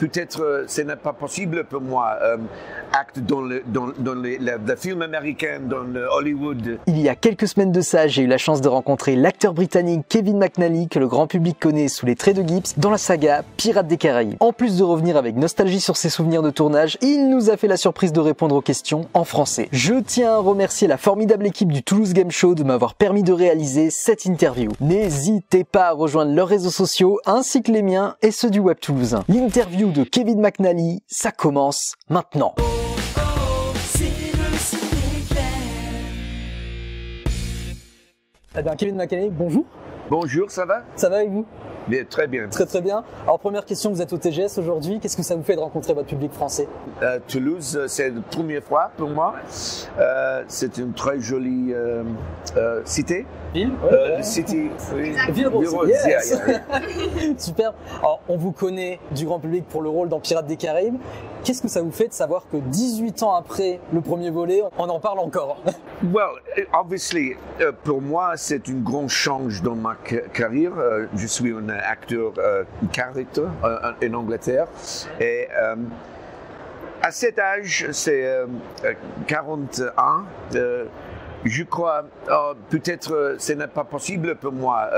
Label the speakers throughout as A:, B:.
A: peut-être euh, ce n'est pas possible pour moi, euh, acte dans le, dans, dans film américain, dans le Hollywood.
B: Il y a quelques semaines de ça, j'ai eu la chance de rencontrer l'acteur britannique Kevin McNally, que le grand public connaît sous les traits de Gibbs, dans la saga Pirates des Caraïbes. En plus de revenir avec nostalgie sur ses souvenirs de tournage, il nous a fait la surprise de répondre aux questions en français. Je tiens à remercier la formidable équipe du Toulouse Game Show de m'avoir permis de réaliser cette interview. N'hésitez pas à rejoindre leurs réseaux sociaux ainsi que les miens et ceux du Web Toulousain. L'interview de Kevin McNally, ça commence maintenant. Eh bien, Kevin McNally, bonjour.
A: Bonjour, ça va?
B: Ça va avec vous?
A: Bien, Très bien.
B: Très très bien. Alors première question, vous êtes au TGS aujourd'hui. Qu'est-ce que ça vous fait de rencontrer votre public français
A: Euh, Toulouse, c'est la première fois pour moi. Euh, c'est une très jolie euh, euh, cité.
B: Ville
A: Euh, city, oui.
B: Ville-Rose,
A: Ville-Rose,
B: yes.
A: yeah.
B: Super. Alors on vous connaît du grand public pour le rôle dans Pirates des Caraïbes. Qu'est-ce que ça vous fait de savoir que 18 ans après le premier volet, on en parle encore?
A: Well, obviously, euh, pour moi, c'est un grand change dans ma ca- carrière. Euh, je suis un acteur caractère euh, en Angleterre. Et à cet âge, c'est euh, euh, 41. euh, je crois, peut-être ce n'est pas possible pour moi,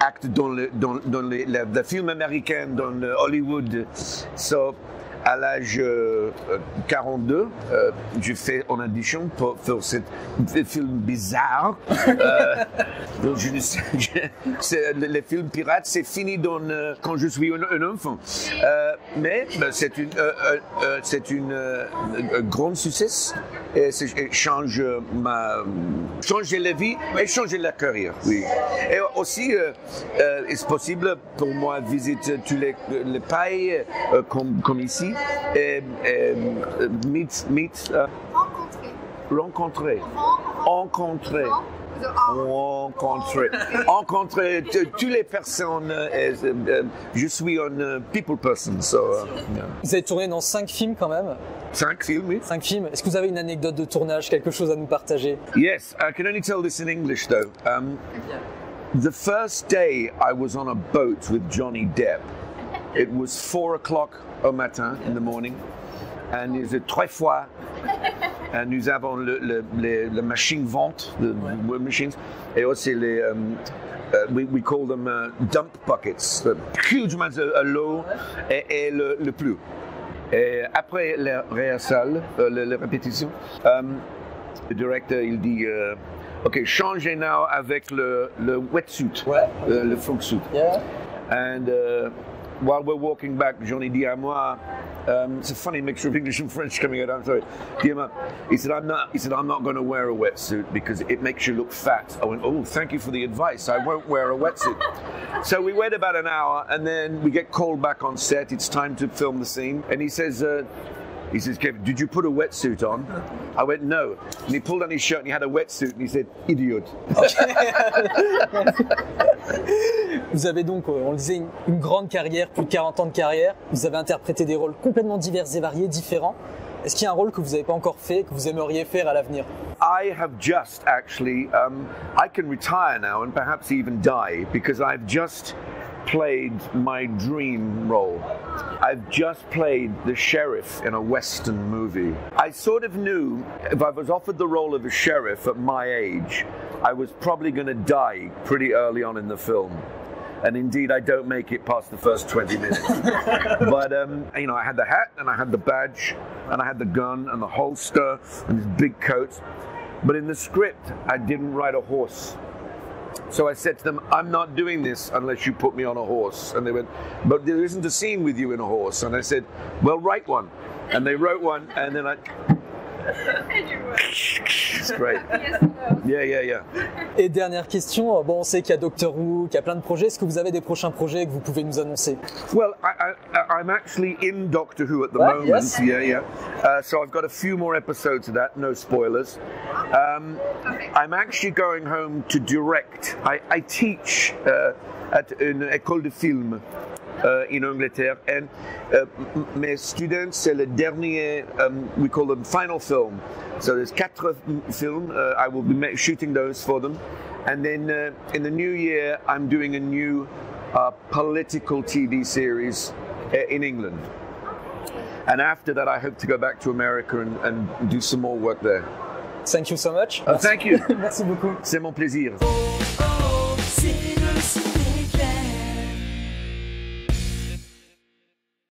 A: acte dans le, dans, dans le, le film américain, dans Hollywood. So, à l'âge euh, euh, 42, euh, je fais en audition pour faire ce film bizarre. Euh, je ne sais- je- c'est- le, le film pirate, c'est fini dans, euh, quand je suis un, un enfant. Euh, mais ben, c'est une, c'est une euh, un grand succès et c'est- change ma, changer la vie et changer la carrière. Oui. Et aussi, euh, euh, est-ce possible pour moi de visiter tous les, les pays euh, comme, comme ici et, et meet, meet, euh,
C: Rencontrer.
A: rencontrer, rencontrer. rencontrer, rencontrer toutes les personnes. euh, et, euh, je suis un people person, so uh, yeah.
B: Vous avez tourné dans 5 films quand même.
A: Cinq films. oui.
B: 5 films. Est-ce que vous avez une anecdote de tournage, quelque chose à nous partager?
A: Yes, I can only tell this in English though. Um, the first day I was on a boat with Johnny Depp, it was four o'clock au matin in the morning, and il était très froid. And nous avons le, le, les, les machines vente, the the machines, et aussi les, um, uh, we, we call them uh, dump buckets, the huge amounts of of l'eau et, et le, le plus. Et après la réhearsal, euh, la, répétition, um, le directeur il dit euh, OK, changez now avec le, le wetsuit,
B: Ouais.
A: euh, le frog suit.
B: Yeah.
A: And uh, while we're walking back, Johnny dit à moi, um, it's a funny mixture of English and French coming out. I'm sorry. He said, "I'm not." He said, "I'm not going to wear a wetsuit because it makes you look fat." I went, "Oh, thank you for the advice. I won't wear a wetsuit." so we wait about an hour, and then we get called back on set. It's time to film the scene, and he says. Uh, he says, Kevin, did you put a wetsuit on? I went, no. And he pulled on his shirt and he had a wetsuit and he said, idiot.
B: Vous avez donc, euh, on le disait, une, grande carrière, plus de 40 ans de carrière. Vous avez interprété des rôles complètement divers et variés, différents. Est-ce qu'il y a un rôle que vous n'avez pas encore fait, que vous aimeriez faire à l'avenir?
A: I have just actually, um, I can retire now and perhaps even die because I've just played my dream role. I've just played the sheriff in a Western movie. I sort of knew if I was offered the role of a sheriff at my age, I was probably going to die pretty early on in the film. And indeed, I don't make it past the first 20 minutes. but, um, you know, I had the hat and I had the badge and I had the gun and the holster and this big coat. But in the script, I didn't ride a horse. So I said to them, I'm not doing this unless you put me on a horse. And they went, But there isn't a scene with you in a horse. And I said, Well, write one. And they wrote one, and then I. It's great. Yeah, yeah, yeah.
B: Et dernière question, euh, bon, on sait qu'il y a Doctor Who, qu'il y a plein de projets. Est-ce que vous avez des prochains projets que vous pouvez nous annoncer?
A: Well, I, I, I'm actually in Doctor Who at the moment.
B: yes.
A: Yeah, yeah. Uh, so I've got a few more episodes of that. No spoilers. Um, I'm actually going home to direct. I, I teach uh, at une école de film. Uh, in Angleterre, and uh, m- mes students, c'est le dernier, um, we call them final film. So there's quatre m- films. Uh, I will be ma- shooting those for them, and then uh, in the new year, I'm doing a new uh, political TV series uh, in England. And after that, I hope to go back to America and, and do some more work there.
B: Thank you so much.
A: Uh, thank you.
B: Merci beaucoup.
A: C'est mon plaisir.
C: oh, oh,